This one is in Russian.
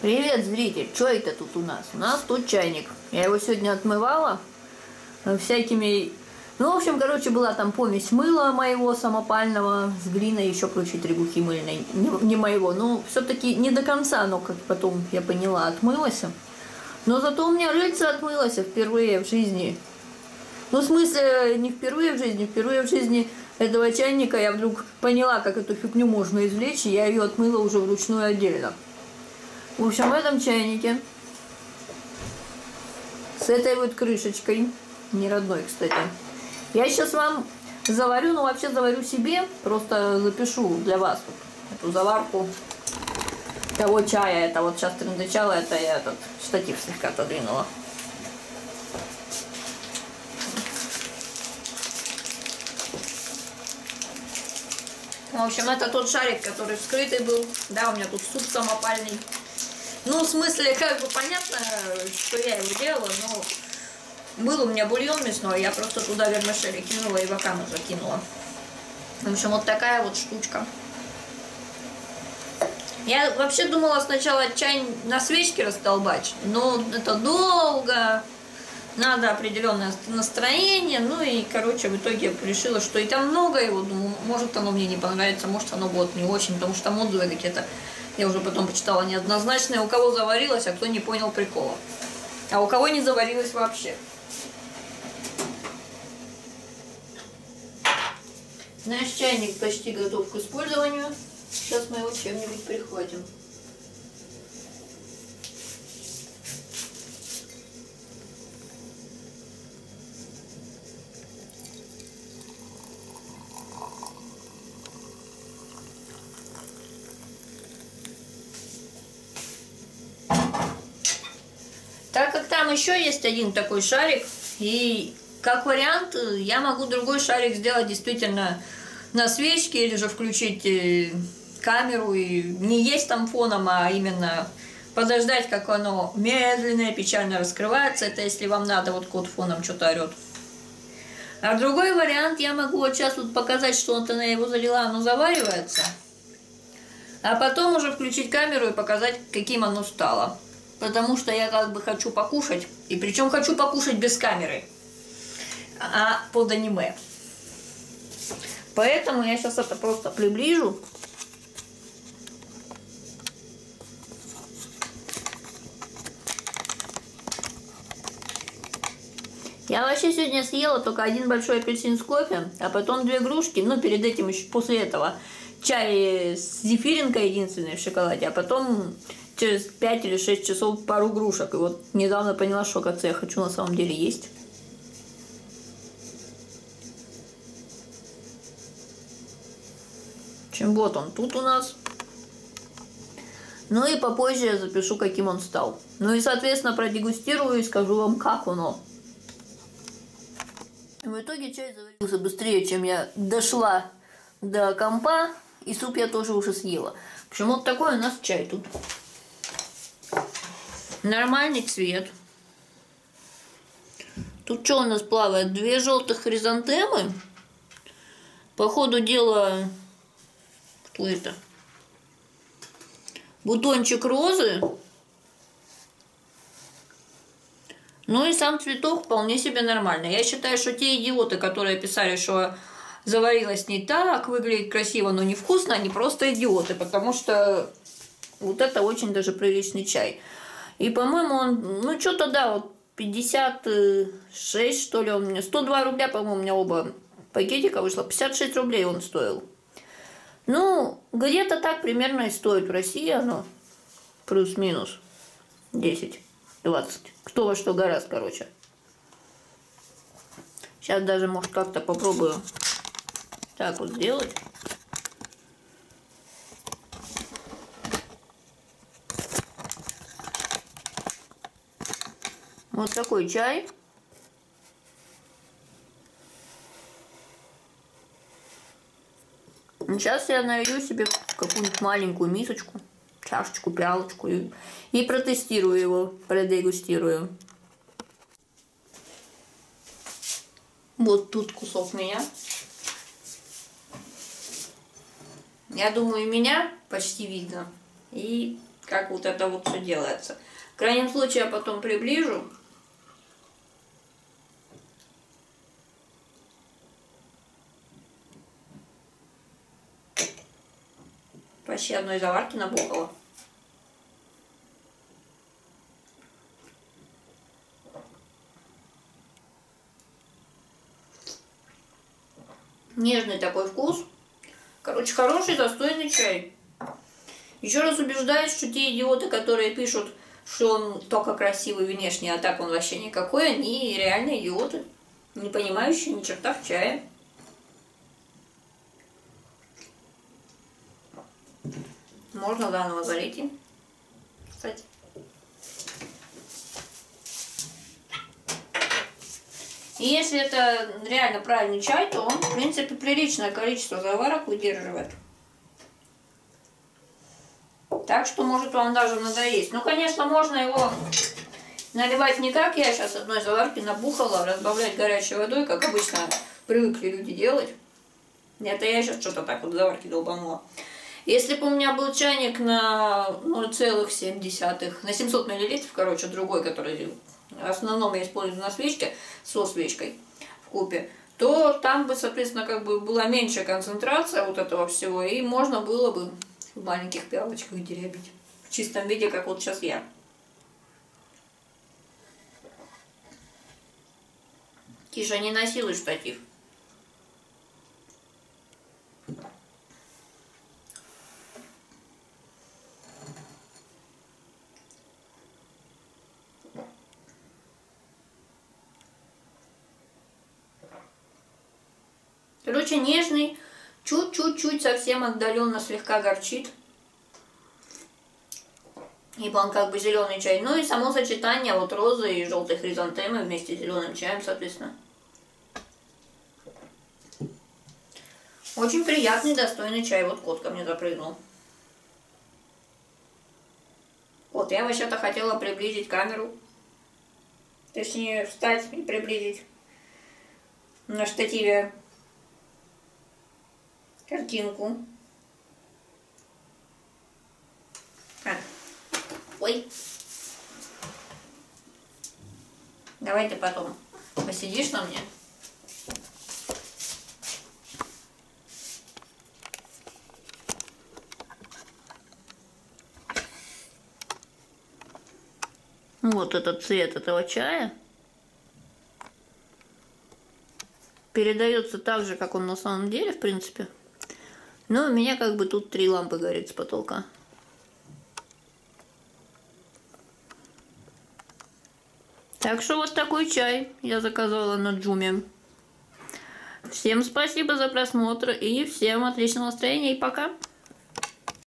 Привет, зритель! Что это тут у нас? У нас тут чайник. Я его сегодня отмывала э, всякими... Ну, в общем, короче, была там помесь мыла моего самопального с глиной, еще прочей требухи мыльной. Не, не моего, но все-таки не до конца оно, как потом я поняла, отмылось. Но зато у меня рыльце отмылось впервые в жизни. Ну, в смысле, не впервые в жизни, впервые в жизни этого чайника я вдруг поняла, как эту фигню можно извлечь, и я ее отмыла уже вручную отдельно. В общем, в этом чайнике с этой вот крышечкой, не родной, кстати, я сейчас вам заварю, ну вообще заварю себе, просто запишу для вас эту заварку того чая. Это вот сейчас трендачало, это я этот штатив слегка отодвинула. В общем, это тот шарик, который вскрытый был. Да, у меня тут суп самопальный. Ну, в смысле, как бы понятно, что я его делала, но был у меня бульон мясной, я просто туда вермишели кинула и вакану закинула. В общем, вот такая вот штучка. Я вообще думала сначала чай на свечке растолбать, но это долго, надо определенное настроение, ну и, короче, в итоге решила, что и там много его, думаю, может оно мне не понравится, может оно будет не очень, потому что там отзывы какие-то я уже потом почитала неоднозначные, у кого заварилось, а кто не понял прикола. А у кого не заварилось вообще. Наш чайник почти готов к использованию. Сейчас мы его чем-нибудь прихватим. Так как там еще есть один такой шарик, и как вариант, я могу другой шарик сделать действительно на свечке, или же включить э, камеру и не есть там фоном, а именно подождать, как оно медленно и печально раскрывается. Это если вам надо, вот кот фоном что-то орет. А другой вариант, я могу вот сейчас вот показать, что вот она его залила, оно заваривается. А потом уже включить камеру и показать, каким оно стало потому что я как бы хочу покушать, и причем хочу покушать без камеры, а под аниме. Поэтому я сейчас это просто приближу. Я вообще сегодня съела только один большой апельсин с кофе, а потом две игрушки, ну, перед этим еще после этого чай с зефиринкой единственной в шоколаде, а потом через 5 или 6 часов пару грушек. И вот недавно поняла, что оказывается я хочу на самом деле есть. Чем вот он тут у нас. Ну и попозже я запишу, каким он стал. Ну и, соответственно, продегустирую и скажу вам, как оно. В итоге чай заварился быстрее, чем я дошла до компа. И суп я тоже уже съела. В общем, вот такой у нас чай тут. Нормальный цвет. Тут что у нас плавает? Две желтых хризантемы. По ходу дела... Что это? Бутончик розы. Ну и сам цветок вполне себе нормальный. Я считаю, что те идиоты, которые писали, что заварилась не так, выглядит красиво, но невкусно, они просто идиоты, потому что вот это очень даже приличный чай. И, по-моему, он, ну, что-то, да, вот 56, что ли, он мне, 102 рубля, по-моему, у меня оба пакетика вышло, 56 рублей он стоил. Ну, где-то так примерно и стоит в России оно, плюс-минус 10, 20, кто во что гораздо, короче. Сейчас даже, может, как-то попробую так вот сделать. Вот такой чай. Сейчас я налью себе какую-нибудь маленькую мисочку, чашечку, пиалочку и, и протестирую его, продегустирую. Вот тут кусок меня. Я думаю, меня почти видно. И как вот это вот все делается. В крайнем случае я потом приближу. Почти одной заварки набухало. Нежный такой вкус. Короче, хороший, достойный чай. Еще раз убеждаюсь, что те идиоты, которые пишут, что он только красивый внешне, а так он вообще никакой, они реально идиоты, не понимающие ни черта в чае. Можно заново залить им, кстати. И если это реально правильный чай, то он, в принципе, приличное количество заварок выдерживает. Так что может вам даже надоесть. Ну, конечно, можно его наливать не как я сейчас одной заварки набухала, разбавлять горячей водой, как обычно привыкли люди делать. Это я сейчас что-то так вот заварки долбанула. Если бы у меня был чайник на 0,7, на 700 мл, короче, другой, который в основном я использую на свечке, со свечкой в купе, то там бы, соответственно, как бы была меньшая концентрация вот этого всего, и можно было бы в маленьких пиалочках дерябить. В чистом виде, как вот сейчас я. Тише, не насилуй штатив. Короче, нежный, чуть-чуть-чуть совсем отдаленно слегка горчит. Ибо он как бы зеленый чай. Ну и само сочетание вот розы и желтой хризантемы вместе с зеленым чаем, соответственно. Очень приятный, достойный чай. Вот кот ко мне запрыгнул. Вот, я вообще-то хотела приблизить камеру. Точнее, встать и приблизить на штативе картинку. А. Ой. Давай ты потом посидишь на мне. Вот этот цвет этого чая передается так же, как он на самом деле, в принципе. Ну, у меня как бы тут три лампы горит с потолка. Так что вот такой чай я заказывала на Джуме. Всем спасибо за просмотр и всем отличного настроения и пока!